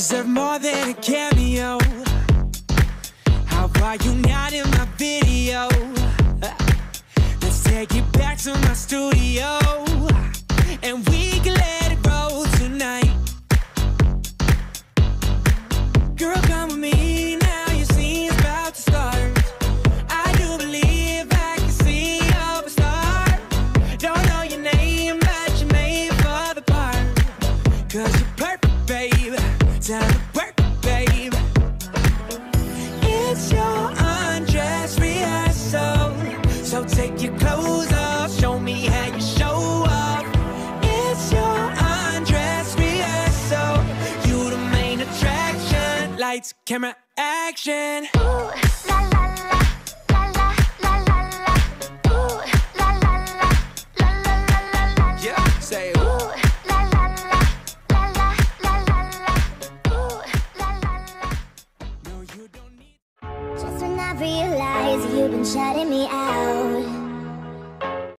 deserve more than a cameo. How are you not in my video? Let's take it back to my studio. Cause you're perfect, babe. Time to perfect, babe. It's your undress rehearsal. So take your clothes off, show me how you show up. It's your undress rehearsal. You the main attraction. Lights, camera, action. I realize you've been shutting me out.